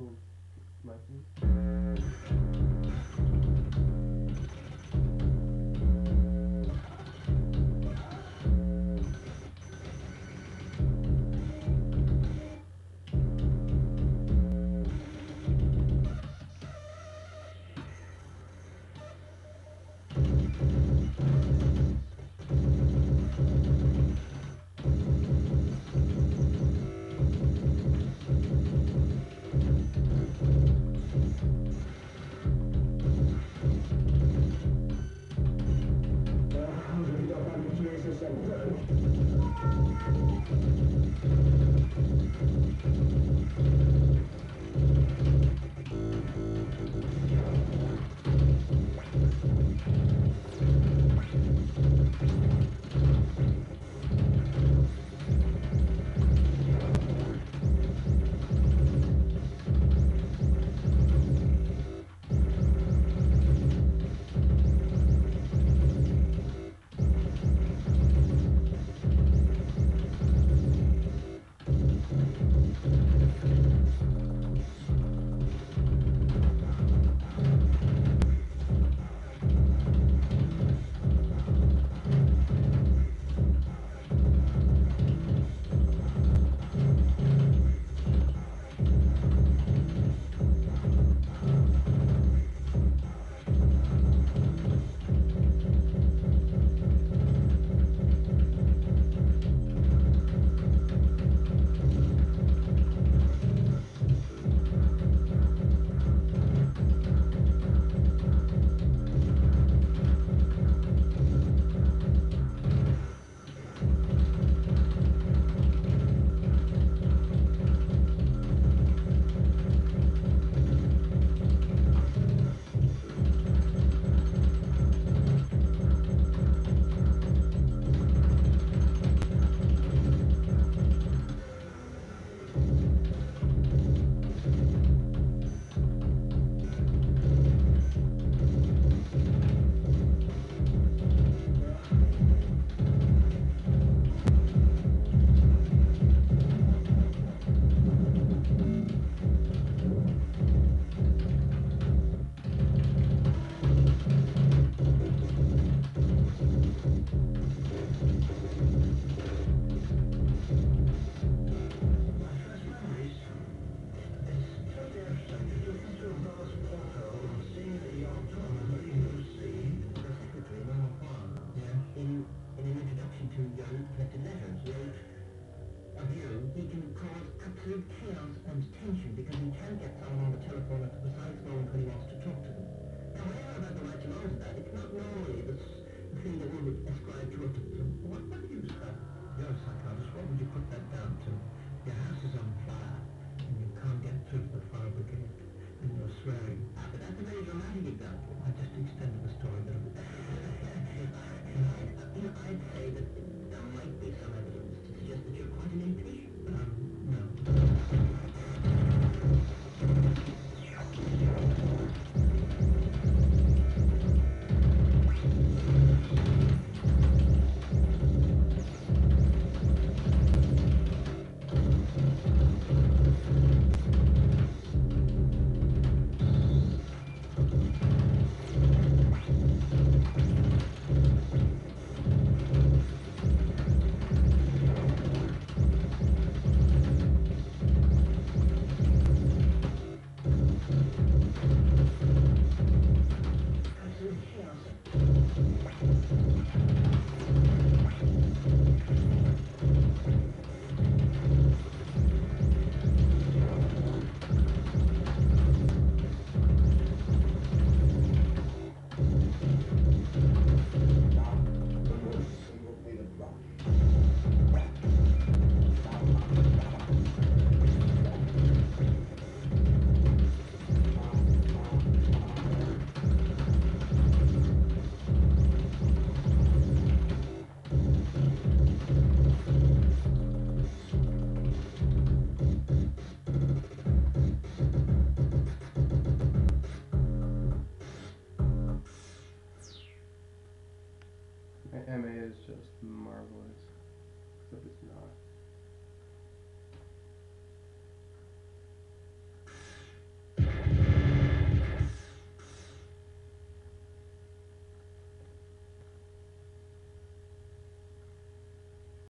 嗯满分 Thank you. amount of tension because you can get someone on the telephone at the precise moment when you want to talk to them. Now, I know the right to know that. It's not normally the thing that we would ascribe to a, what, what MA is just marvelous, except it's not.